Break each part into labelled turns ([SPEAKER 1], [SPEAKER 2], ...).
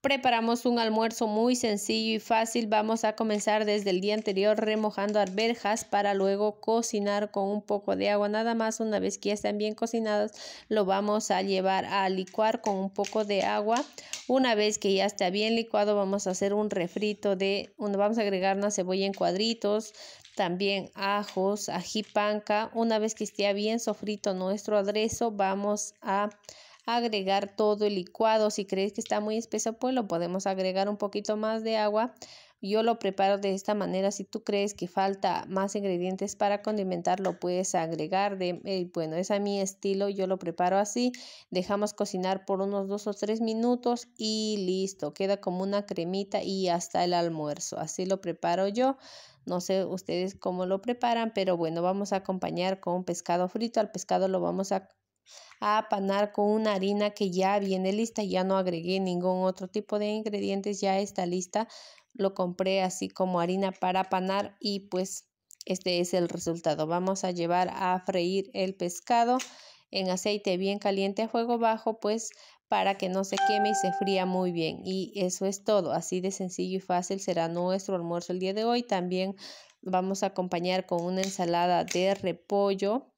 [SPEAKER 1] Preparamos un almuerzo muy sencillo y fácil. Vamos a comenzar desde el día anterior remojando arvejas para luego cocinar con un poco de agua nada más. Una vez que ya están bien cocinadas, lo vamos a llevar a licuar con un poco de agua. Una vez que ya está bien licuado, vamos a hacer un refrito de, vamos a agregar una cebolla en cuadritos, también ajos, ají panca. Una vez que esté bien sofrito nuestro aderezo, vamos a agregar todo el licuado. Si crees que está muy espeso, pues lo podemos agregar un poquito más de agua. Yo lo preparo de esta manera. Si tú crees que falta más ingredientes para condimentar, lo puedes agregar. De, eh, bueno, es a mi estilo. Yo lo preparo así. Dejamos cocinar por unos dos o tres minutos y listo. Queda como una cremita y hasta el almuerzo. Así lo preparo yo. No sé ustedes cómo lo preparan, pero bueno, vamos a acompañar con pescado frito. Al pescado lo vamos a a apanar con una harina que ya viene lista, ya no agregué ningún otro tipo de ingredientes, ya está lista. Lo compré así como harina para apanar y pues este es el resultado. Vamos a llevar a freír el pescado en aceite bien caliente a fuego bajo, pues para que no se queme y se fría muy bien. Y eso es todo, así de sencillo y fácil será nuestro almuerzo el día de hoy. También vamos a acompañar con una ensalada de repollo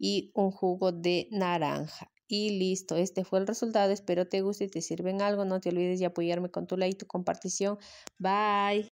[SPEAKER 1] y un jugo de naranja. Y listo, este fue el resultado. Espero te guste y te sirven algo. No te olvides de apoyarme con tu like y tu compartición. Bye.